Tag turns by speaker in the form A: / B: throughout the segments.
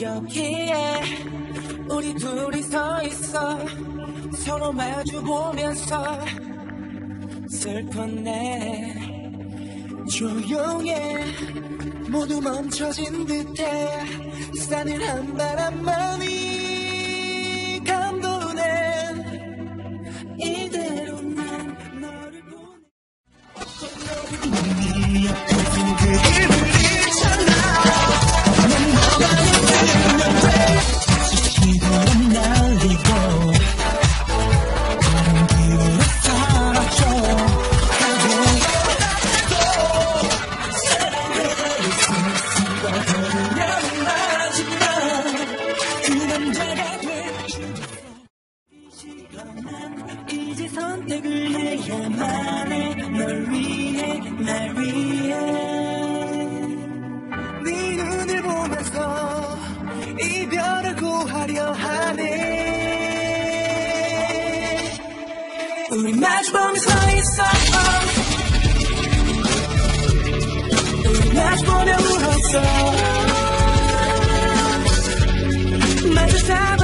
A: 여기에 우리 둘이 서 있어. 서로 마주 보면서 슬픈 내 조용해. 모두 멈춰진 듯해. 싸늘 한바람만이 me escondeu o razão. Mas está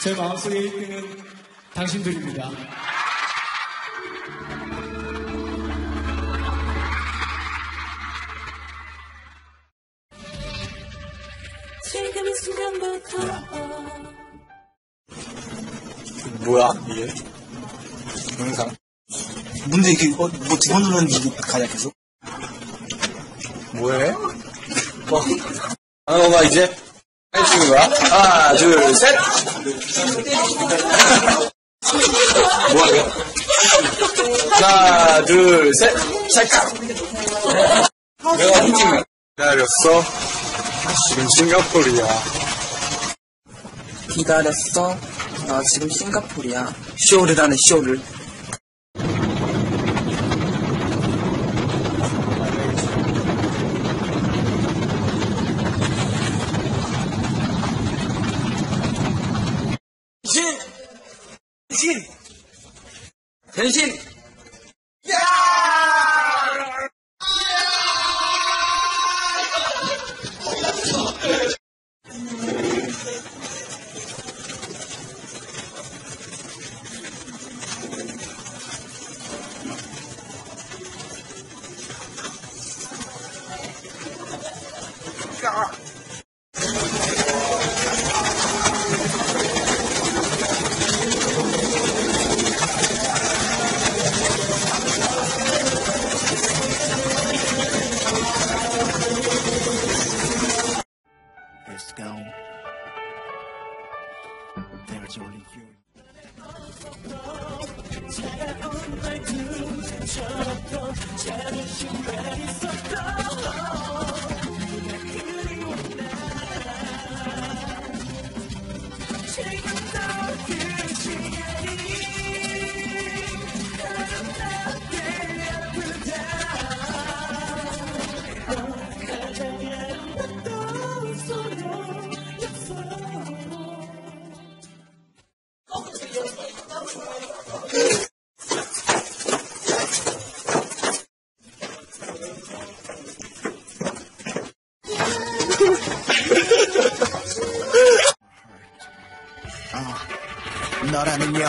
A: 제
B: 마음속에 1등은 당신들입니다.
A: 지금 이 순간부터 네.
C: 뭐야 이게 영상 문제 이게 어, 뭐 두번 누르는 이게 가냐 계속 뭐해? 어. 안 넘어가 이제 친구가 하나 둘셋. 뭐하게 하나 둘셋. 찰칵. 내가 움직임 기다렸어. 지금 싱가포르야.
D: 기다렸어? 나 지금 싱가포르야. 쇼를 하네 쇼를.
E: 信诚信。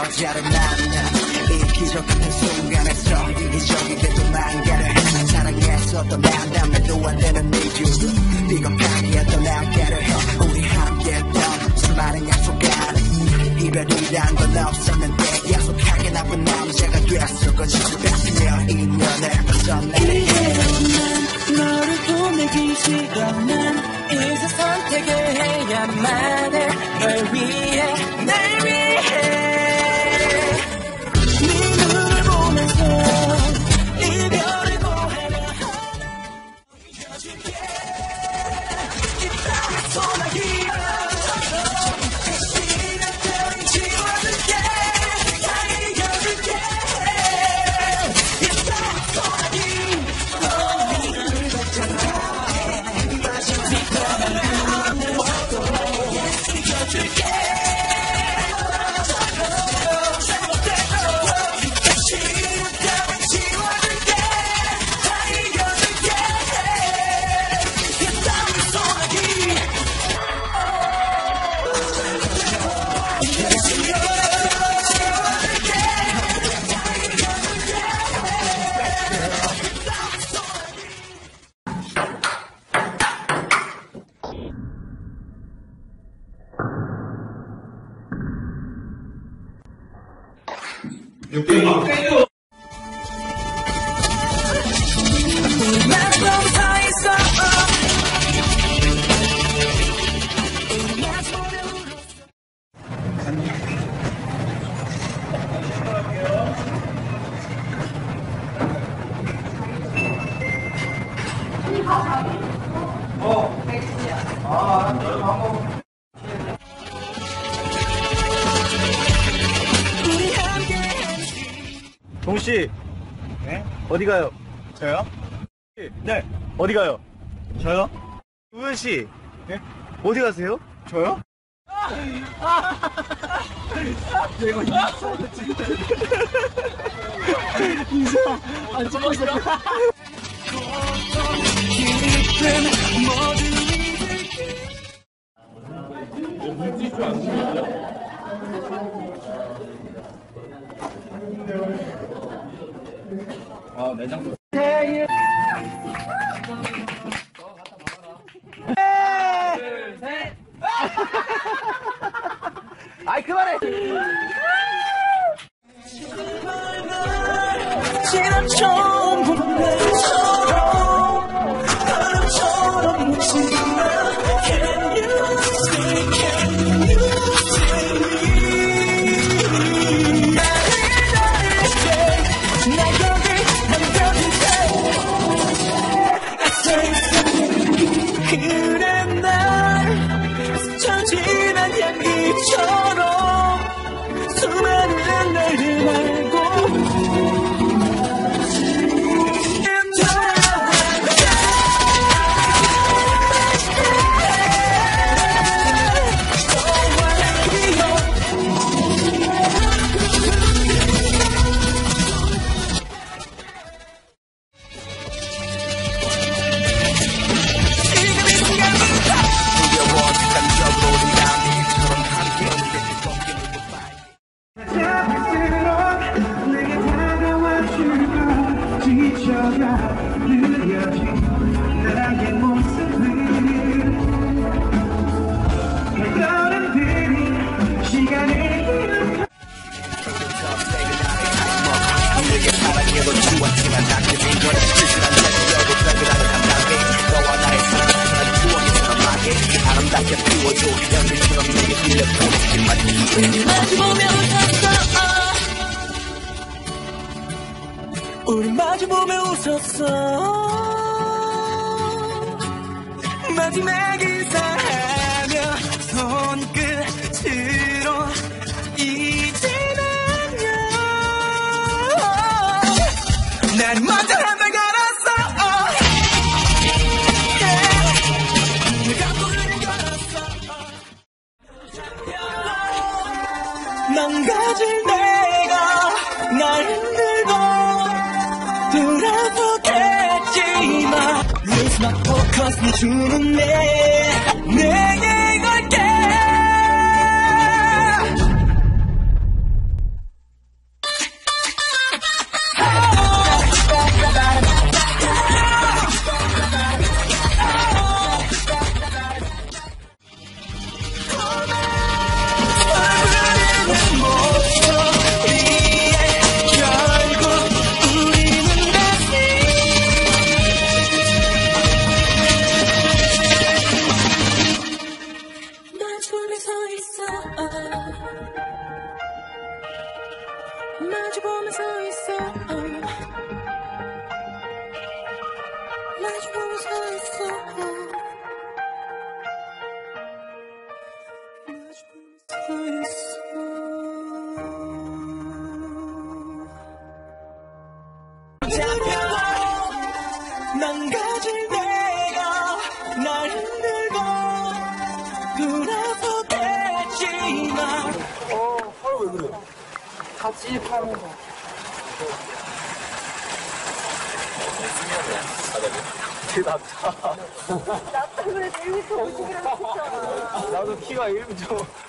E: 여자를 만나 이 기적 같은 순간에서 이기적이게도 만가를 해. 사랑했었던 만남 말도 안 되는 이유 비겁하게도 날개를 해. 우리 함께 했던 수많은 약속과는 이별이란 건 없었는데 약속하게 나쁜 남자가 됐어 거짓을 뺏으며 인연을 벗어나는
A: 너를 보내기 싫어 난 이제 선택을 해야만 해널 위해 날 위해
F: 어디 가요? 저요? 우현 씨. 네? 어디 가세요? 저요? 아이
A: 망가질 내가 날 흔들고 돌아서겠지만 Lose my focus 네 주는 내 내게 내가 날 흔들고 돌아서겠지만.
F: 나도 키가 1m.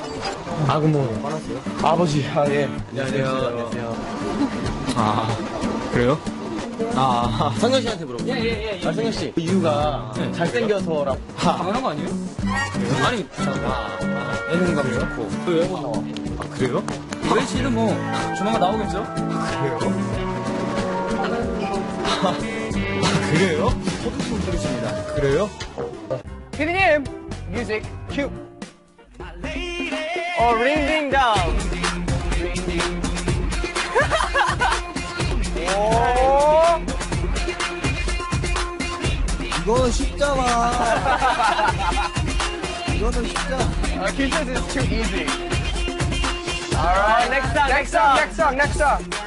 F: 버지, 아, 예. 안녕하세요. 안녕하세요.
B: 아, 그래요? 아,
F: 성현 씨한테 물어보 예, 예, 예. 아, 성현 씨. 그 이유가 잘생겨서라고.
B: 당연한 거 아니에요? 아니, 아, 예능감이 좋고.
F: 그 외모 나와.
B: 아, 그래요? 웨이 씨는 뭐, 조만간 나오겠죠?
F: 그래요? 아, 그래요? 소득 소리십니다. 그래요?
G: 피디님 뮤직 큐 어, 링딩 다운 오
F: 이거는 쉽잖아. 이거는 쉽잖아.
G: Uh, Kisses is too easy. Alright, next song, next song, next song, next song.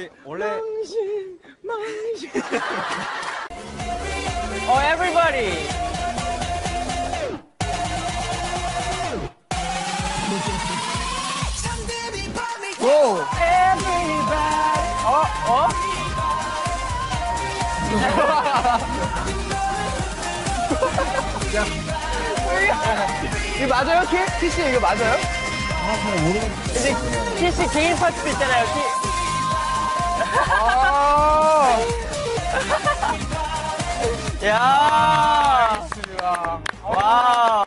A: 이제
H: 원래
D: 망신 망신
A: Oh everybody 오 어? 어? 어? 이거 맞아요? 키? 키씨 이거 맞아요? 이제 키씨 개인 파트도 있잖아요 키 아. 아 야. 와.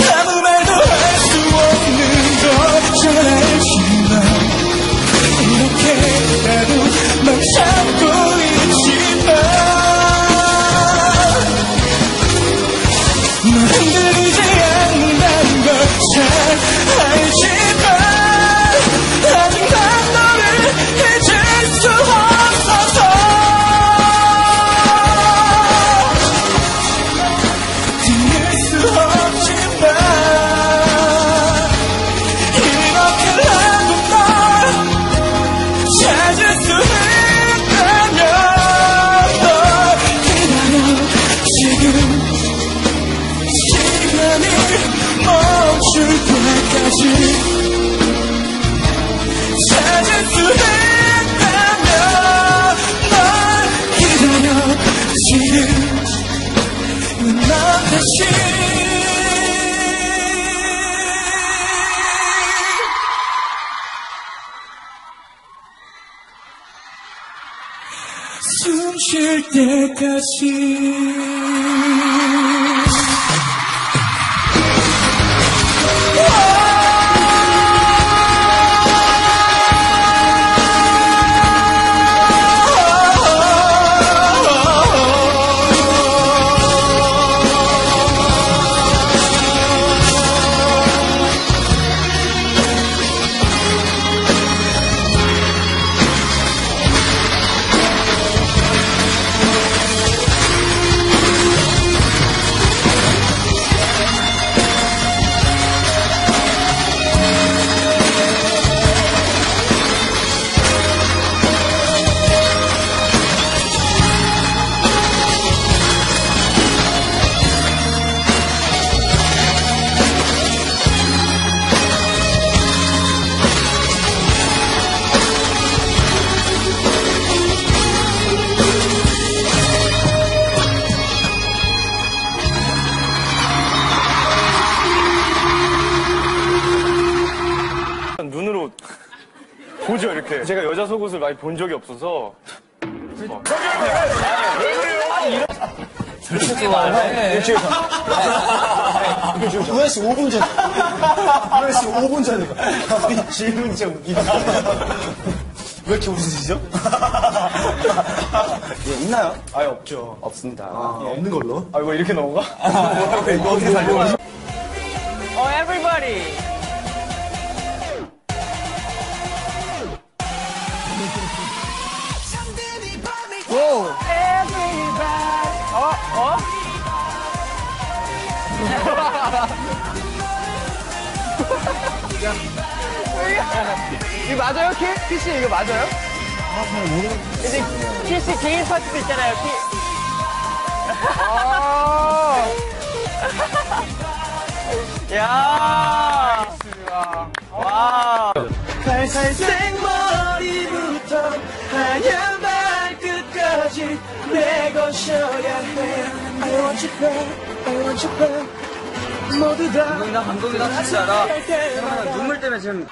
I: 나 쉴 때까
J: 많이 본 적이 없어서.
C: 우현 씨 5분 전. 우현 씨 5분 전에. 질문 진짜 웃기다. 왜 이렇게 웃으시죠? 예, 있나요?
J: 아예 없죠.
C: 없습니다. 없는 걸로.
J: 아 이거 이렇게 넘어가? 이거 어떻게 살려?
G: Oh, everybody. 이거 맞아요, 키? 키씨 이거 맞아요? 아, 잘 모르겠어요. 이제 키씨 개인 파트도 있잖아요, 키. 아. 야. 와.
K: 살살 생 머리부터 하얀 발끝까지 내 것이어야 해 I want you back, I want you back 모두 다
A: 감동이다 감동이다 진짜 나 눈물 때문에 지금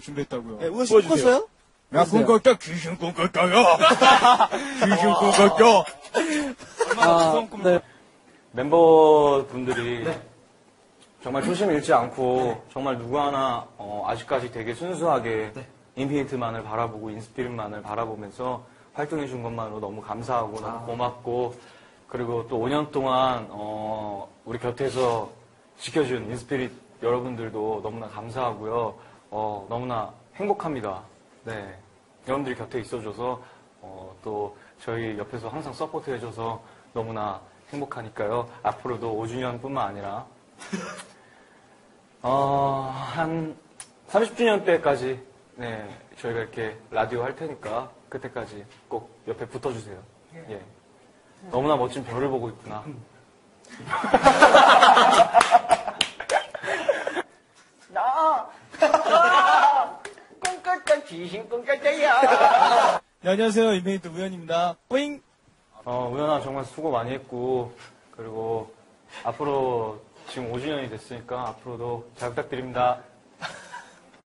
E: 버전을
F: 준비했다고요.
C: 네, 우현 씨 컸어요?
F: 야, 꿈 꿨다, 귀신 꿈 꿨다야! 귀신 꿈 꿨다!
B: 아, 네.
J: 멤버분들이 정말 초심 잃지 않고 정말 누구 하나 어, 아직까지 되게 순수하게 인피니트만을 바라보고 인스피릿만을 바라보면서 활동해 준 것만으로 너무 감사하고 너무 고맙고 그리고 또 5년 동안 어, 우리 곁에서 지켜준 인스피릿 여러분들도 너무나 감사하고요. 어, 너무나 행복합니다. 네. 여러분들이 곁에 있어줘서 어, 또 저희 옆에서 항상 support 해줘서 너무나 행복하니까요. 앞으로도 5주년뿐만 아니라 어, 한 30주년 때까지 네, 저희가 이렇게 라디오 할 테니까 그때까지 꼭 옆에 붙어주세요. 예. 너무나 멋진 별을 보고 있구나.
G: 꿈꿨던 귀신 꿈꿨다야.
F: 네, 안녕하세요. 인베이트 우현입니다. 뿌잉!
J: 어, 우연아 정말 수고 많이 했고, 그리고 앞으로 지금 5주년이 됐으니까 앞으로도 잘 부탁드립니다.